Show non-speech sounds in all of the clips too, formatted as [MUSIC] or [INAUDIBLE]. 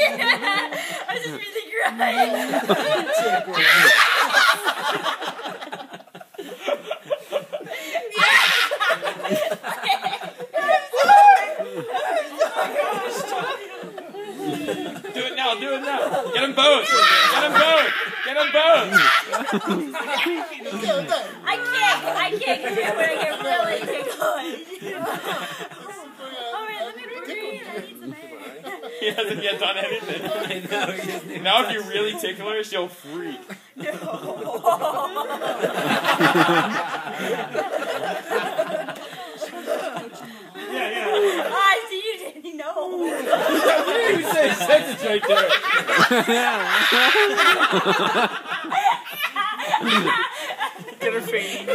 [LAUGHS] I was just really crying. Do it now, do it now. Get them both. Get them both. Get them both. I can't. I can't get it when I get really tickled. [LAUGHS] He hasn't yet done anything. [LAUGHS] I know, he doesn't even Now if you really tickle her, she'll freak. Yeah, [LAUGHS] yeah. I see you didn't know. You say sentence right there. Get her face.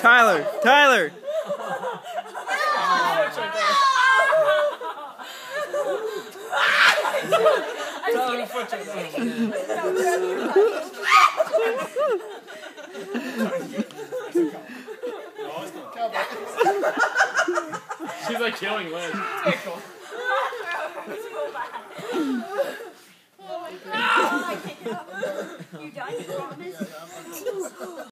Tyler, Tyler. She's like killing Lish. You done? You promise?